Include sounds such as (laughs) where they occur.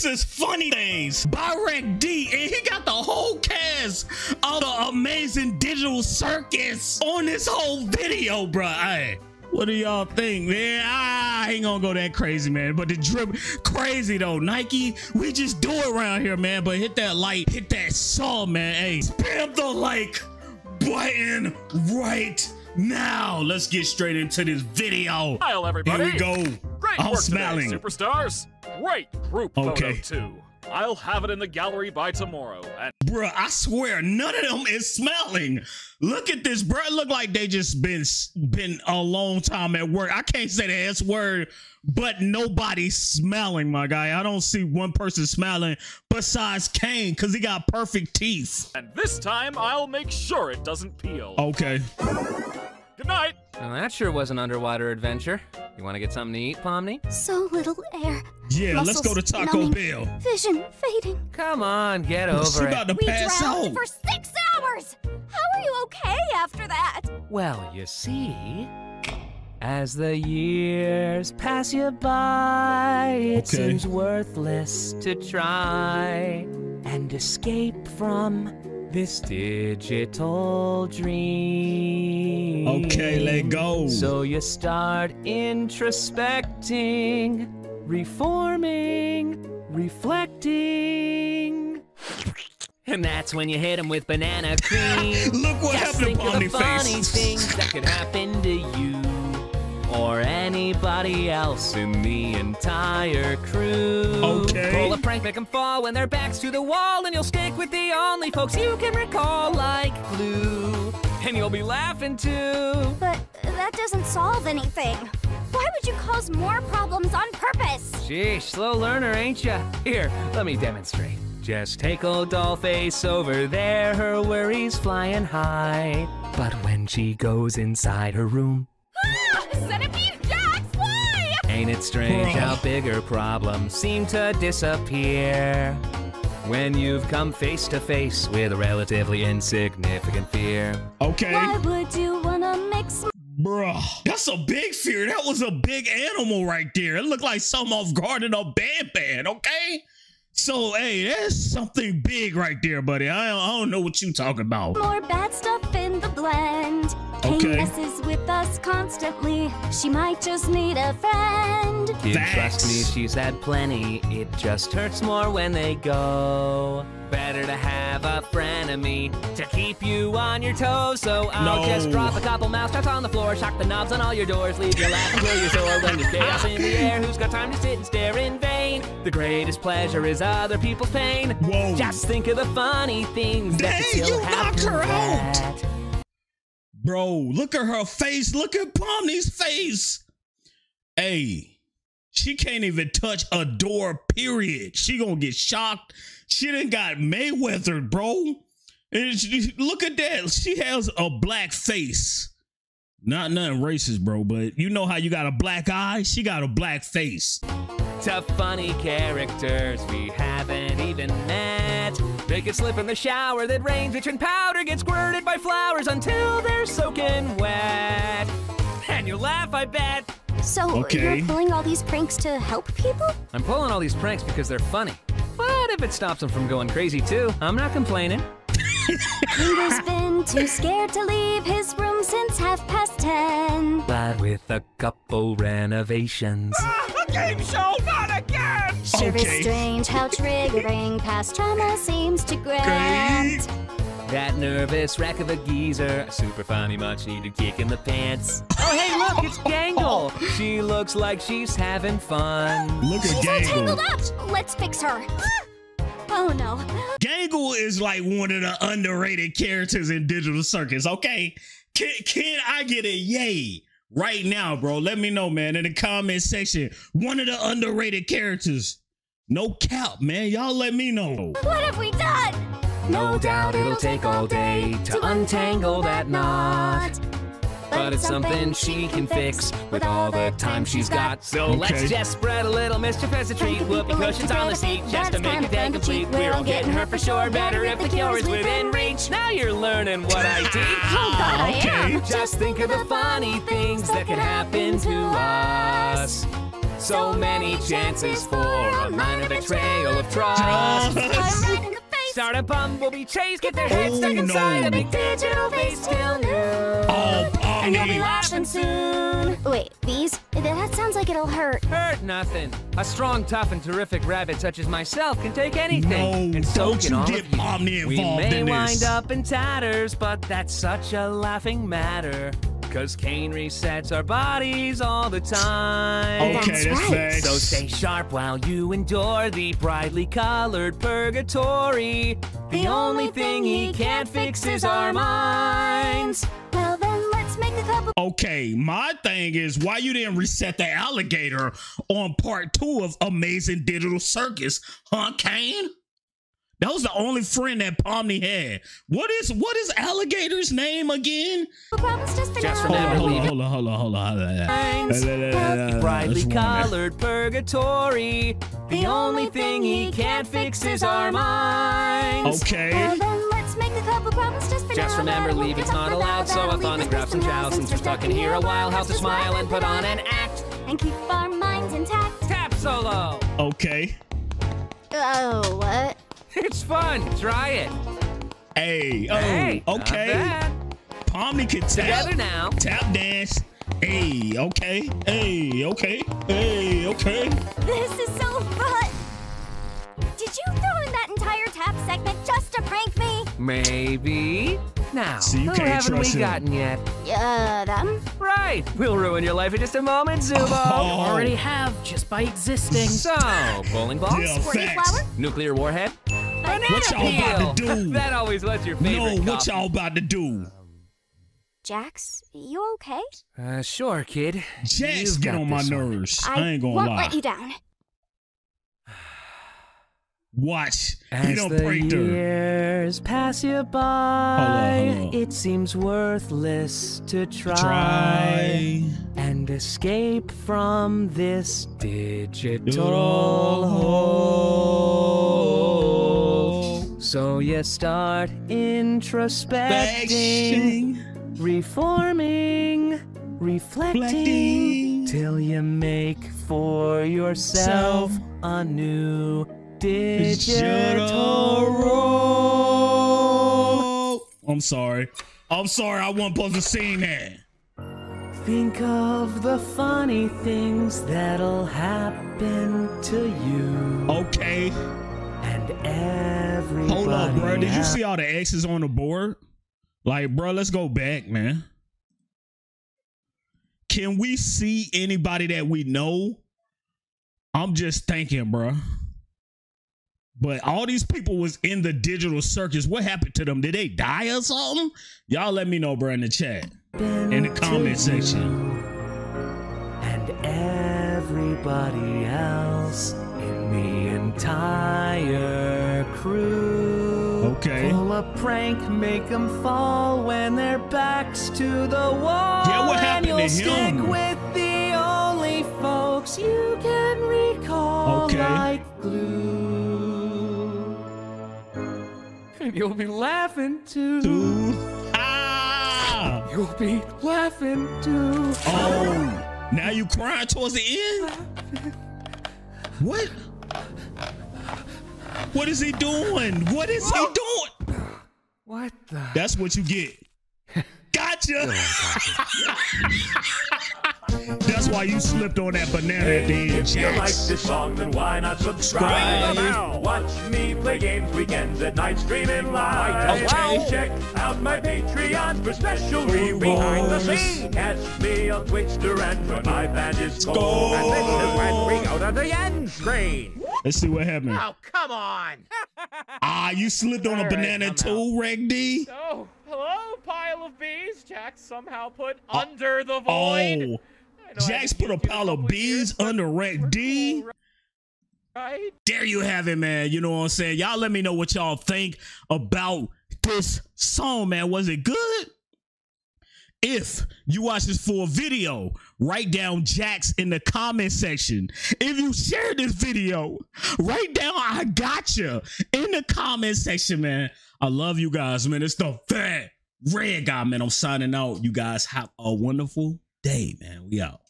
This is funny things. By RecD, and he got the whole cast of the amazing digital circus on this whole video, bro. Hey, what do y'all think, man? Ah, I ain't gonna go that crazy, man. But the drip, crazy though. Nike, we just do it around here, man. But hit that like, hit that saw, man. Hey, spam the like button right now. Let's get straight into this video. Smile, everybody. Here we go. Great I'm work smiling. today, superstars. Great group Okay. photo too. I'll have it in the gallery by tomorrow. And Bruh, I swear none of them is smelling. Look at this, bruh. It look like they just been been a long time at work. I can't say the S word, but nobody's smelling, my guy. I don't see one person smelling besides Caine because he got perfect teeth. and this time I'll make sure it doesn't peel. Okay. Good night. Well, that sure was an underwater adventure. You want to get something to eat, Pomni? So little air. Yeah, let's go to Taco numbing, Bell. Vision fading. Come on, get She over it. about to We pass out. for six hours. How are you okay after that? Well, you see, as the years pass you by, it Okay. seems worthless to try and escape from this digital dream. Okay, let go. So you start introspecting, reforming, reflecting. And that's when you hit 'em with banana cream. (laughs) Look what Just happened to of the funny things that could happen to you or anybody else in the entire crew. Okay. Pull a prank, make 'em fall when their backs to the wall, and you'll stick with the only folks you can recall like glue. And you'll be laughing too. But that doesn't solve anything. Why would you cause more problems on purpose? Sheesh, slow learner, ain't ya? Here, let me demonstrate. Just take old Dollface over there, her worries flying high. But when she goes inside her room, Ah! Centipede Jax, fly! Ain't it strange how bigger problems seem to disappear when you've come face to face with a relatively insignificant fear? Okay. Why would you wanna mix Bruh, that's a big fear. That was a big animal right there. It looked like something off guard in a band band, okay? So, hey, that's something big right there, buddy. I don't, I don't know what you talking about. more bad stuff in the blend? Caine Okay. messes with us constantly. She might just need a friend. Kid, trust me, she's had plenty. It just hurts more when they go. Better to have a frenemy to keep you on your toes. So I'll No. just drop a couple mousetraps on the floor, shock the knobs on all your doors, leave you laughing till you're sore. When there's chaos in the air, who's got time to sit and stare in vain? The greatest pleasure is other people's pain. Whoa. Just think of the funny things that Dang, could still you knocked her out. Bro, look at her face. Look at Pomni's face. Hey, she can't even touch a door, period. She gonna get shocked. She done got Mayweather, bro. And she- look at that. She has a black face. Not nothing racist, bro, but you know how you got a black eye? She got a black face. to funny characters we haven't even met. They could slip in the shower that rains rich in powder, get squirted by flowers until they're soaking wet. And you laugh, I bet. So Okay. you're pulling all these pranks to help people? I'm pulling all these pranks because they're funny. But if it stops them from going crazy too, I'm not complaining. Kinger's been too scared to leave his room since half past ten. But with a couple renovations. Ah, a game show, not again. Sure Okay. is strange how triggering past trauma seems to grant. That nervous wreck of a geezer, a super funny, much needed kick in the pants. Oh, hey, look, it's Gangle. She looks like she's having fun. Look at She's all tangled up. Let's fix her. Ah! Oh no. Gangle is like one of the underrated characters in Digital Circus, okay? Can, can I get a yay right now, bro? Let me know, man, in the comment section. One of the underrated characters. No cap, man. Y'all let me know. What have we done? No doubt it'll take all day to untangle that knot. But it's something she can fix with all the time she's got. So Okay. let's just spread a little mischief as a treat. Whoopee cushions on the seat just to make it day complete. We're all getting her for sure. Better if the cure is within reach. Now you're learning what I teach. Oh God, I okay. am. Just think of the funny things that could happen to us. So many chances for a minor betrayal of trust. A right in the face. Start a bumblebee chase, get their heads stuck inside no. a big digital face still new. Oh, And you'll be laughing soon. Wait, these? That sounds like it'll hurt. Hurt nothing. A strong, tough, and terrific rabbit such as myself can take anything. No, and so don't can you all get of you. Pomni we may in this. wind up in tatters, but that's such a laughing matter. Cause Caine resets our bodies all the time. Okay, That's that's right. So stay sharp while you endure the brightly colored purgatory. The only thing he can't fix is our minds. Well, then let's make a couple. Okay, my thing is why you didn't reset the alligator on part two of Amazing Digital Circus, huh, Caine? That was the only friend that Pomni had. What is what is alligator's name again? just Just. Hold on, Remember, hold on, hold on, hold on, hold on. hold on. Brightly colored purgatory. The only thing he can't fix is our minds. Okay. Well, then let's make a couple problems just for now. Just remember, That'll leaving's not allowed, so That'll I thought leave I'd grab some with chow since we're stuck in here a while. Have to smile and put on an act. And keep our minds intact. Tap solo. Okay. Oh, what? It's fun. Try it. Hey, oh, Hey, okay. bad. Pomni can tap. Together now. Tap dance. Hey, okay. Hey, okay. Hey, okay. This is so fun. Maybe. Now, See, you who haven't we him. gotten yet? Uh, them? Right. We'll ruin your life in just a moment, Zooble. Oh. Already have just by existing. So, bowling balls? Yeah, Squirty flower? Nuclear warhead? Banana What y'all about to do? (laughs) that always was your favorite. No, what y'all about to do? Jax, you okay? Uh, sure, kid. Jax You've get on my this one. nerves. I, ain't gonna won't lie. let you down. Watch. As don't the break years pass you by, hold on. it seems worthless to try, Try. and escape from this digital hole. So you start introspecting, reforming, reflecting, Reflecting. till you make for yourself Self. a new Digital. I'm sorry. I'm sorry. I wasn't supposed to sing that. Think of the funny things that'll happen to you Okay. and everybody. Hold up, bro. Did you see all the X's on the board? Like, bro, let's go back, man. Can we see anybody that we know? I'm just thinking, bro. But all these people was in the digital circus. What happened to them? Did they die or something? Y'all let me know, bro, in the chat. In the comment section. And everybody else in the entire crew. Okay. Pull a prank, make them fall when their backs to the wall. Yeah, what and happened to you'll stick him? with the only folks you can recall Okay. like glue. And you'll be laughing too. Dude. Ah! You'll be laughing too. Oh, now you crying towards the end? What? What is he doing? What is he doing? What the? That's what you get. (laughs) Gotcha. (laughs) That's why you slipped on that banana at the end, If you like this song, then why not subscribe? Subscribe. Now, watch me play games weekends at night, streaming live. Okay. Check out my Patreon for special re behind the scenes. Catch me on Twitchster and when my band is Score. gold. And this is when we go to the end screen. Let's see what happened. Oh, come on. (laughs) Ah, you slipped on a All right, banana I'm too, RecD? Oh, hello, pile of bees. Jack somehow put under the void. Oh, I know I Jax put a used you in pile of bees under we're D. Right? there you have it, man. You know what I'm saying? Y'all let me know what y'all think about this song, man. Was it good? If you watch this full video, write down Jax in the comment section. If you share this video, write down I gotcha in the comment section, man. I love you guys, man. It's the fat red guy, man. I'm signing out. You guys have a wonderful day, man. We out.